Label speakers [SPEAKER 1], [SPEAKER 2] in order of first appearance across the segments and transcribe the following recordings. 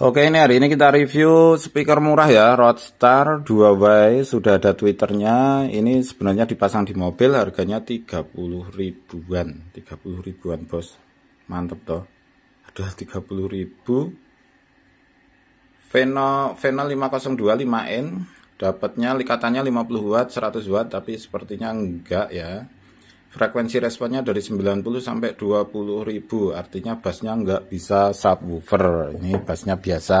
[SPEAKER 1] Oke ini hari ini kita review speaker murah ya Roadstar 2way sudah ada twitternya. Ini sebenarnya dipasang di mobil harganya 30 ribuan 30 ribuan bos. Mantep toh. Ada 30 ribu. Veno, Veno 502 5N dapatnya likatannya 50 watt 100 watt tapi sepertinya enggak ya frekuensi responnya dari 90 sampai 20 ribu artinya bassnya nggak bisa subwoofer. Ini bassnya biasa.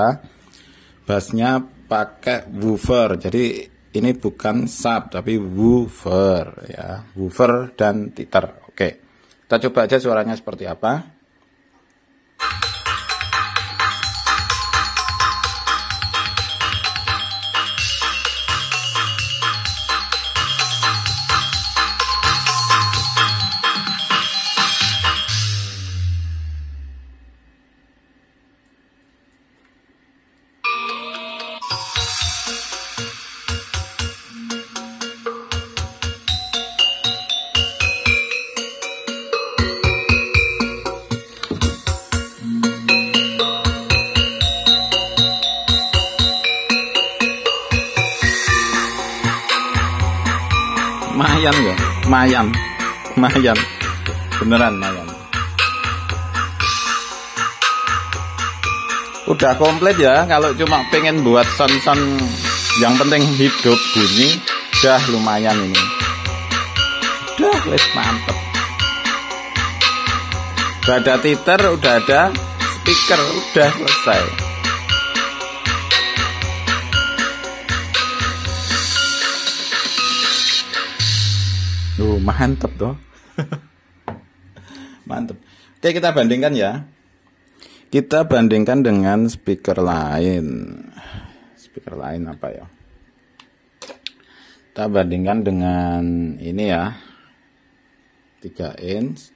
[SPEAKER 1] Bassnya pakai woofer jadi ini bukan sub tapi woofer ya. Woofer dan titer. Oke kita coba aja suaranya seperti apa Mayan ya, Mayan, Mayan, beneran Mayan. Udah komplit ya, kalau cuma pengen buat son-son yang penting hidup bunyi, udah lumayan ini. Udah, wes mantep. Udah ada titer, udah ada speaker, udah selesai. Tuh, mantep toh. mantep. Oke, kita bandingkan ya. Kita bandingkan dengan speaker lain. Speaker lain apa ya? Kita bandingkan dengan ini ya. 3 inch.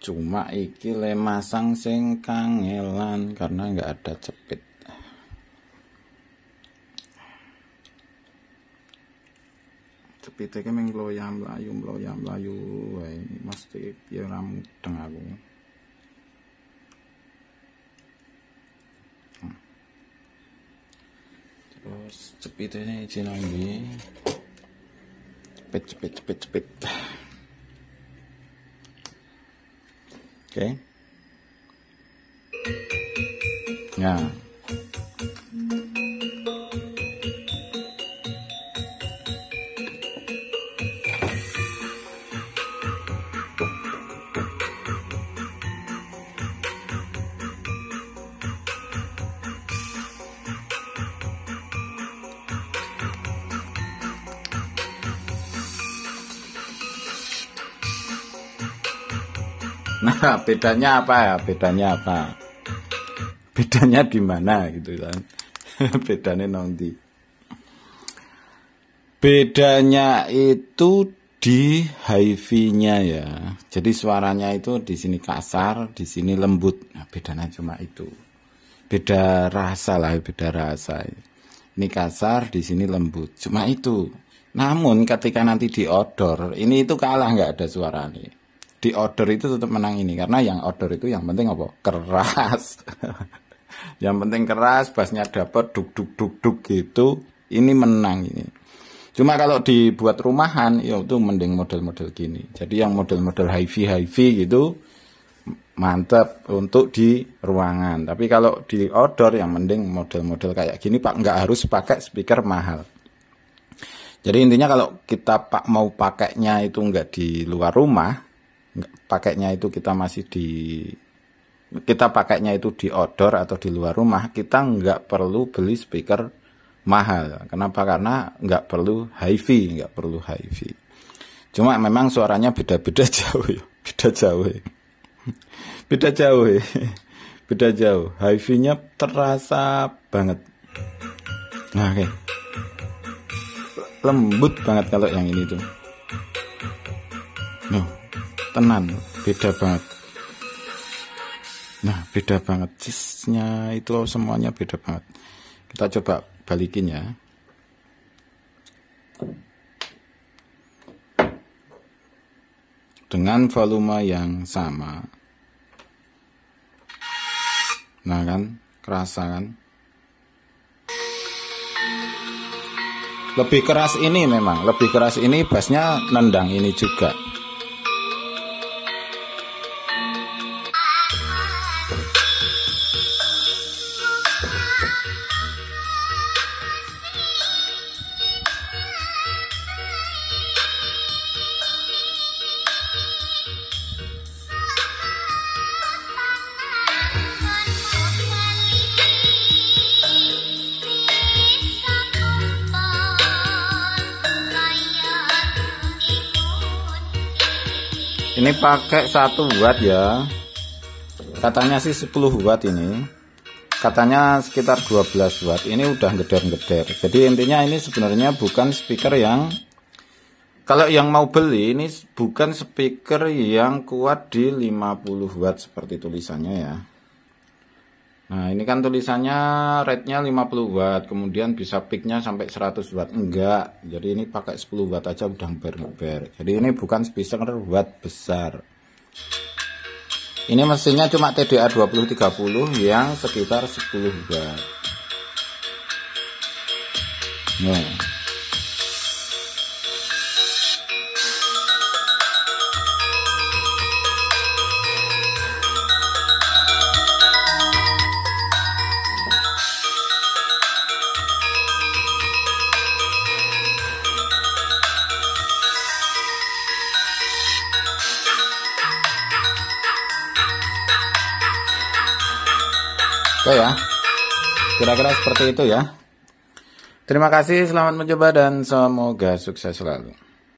[SPEAKER 1] Cuma iki lemasang sing kangelan karena nggak ada cepit. Cepite ki ming mloyam mlayu mloyam mlayu wae. Mesti piye ora mudeng aku. Hmm. terus cepit ini izin lagi. Cepet cepet cepet cepet. Oke. Okay. ya Nah, bedanya apa ya? Bedanya apa? Bedanya di mana gitu kan? bedanya nanti. Bedanya itu di hi-fi-nya ya. Jadi suaranya itu di sini kasar, di sini lembut. Nah, bedanya cuma itu. Beda rasa lah, beda rasa. Ini kasar, di sini lembut. Cuma itu. Namun ketika nanti di odor, ini itu kalah nggak ada suaranya di order itu tetap menang ini karena yang order itu yang penting apa? Keras. Yang penting keras bassnya dapat duk duk duk duk gitu. Ini menang ini. Cuma kalau dibuat rumahan ya itu mending model-model gini. Jadi yang model-model hi-fi hi-fi gitu mantap untuk di ruangan. Tapi kalau di outdoor yang mending model-model kayak gini pak nggak harus pakai speaker mahal. Jadi intinya kalau kita pak mau pakainya itu nggak di luar rumah pakainya itu kita masih di kita pakainya itu di outdoor atau di luar rumah kita nggak perlu beli speaker mahal kenapa karena nggak perlu hi-fi nggak perlu hi-fi cuma memang suaranya beda-beda jauh ya beda jauh ya. beda jauh ya. beda jauh hi-fi-nya terasa banget nah oke okay. lembut banget kalau yang ini tuh no tenan beda banget. Nah beda banget. Cisnya itu semuanya beda banget. Kita coba balikin ya. Dengan volume yang sama. Nah kan kerasa kan? Lebih keras ini memang lebih keras ini bassnya nendang ini juga ini pakai satu watt ya. Katanya sih 10 watt ini. Katanya sekitar 12 watt ini udah geder-geder jadi intinya ini sebenarnya bukan speaker yang kalau yang mau beli ini bukan speaker yang kuat di 50 watt seperti tulisannya ya Nah ini kan tulisannya rate-nya 50 watt kemudian bisa peaknya sampai 100 watt. Enggak jadi ini pakai 10 watt aja udah ngeber jadi ini bukan speaker watt besar. Ini mesinnya cuma TDA 2030 yang sekitar 10 watt. Nah Oke ya. Kira-kira seperti itu ya. Terima kasih, selamat mencoba dan semoga sukses selalu.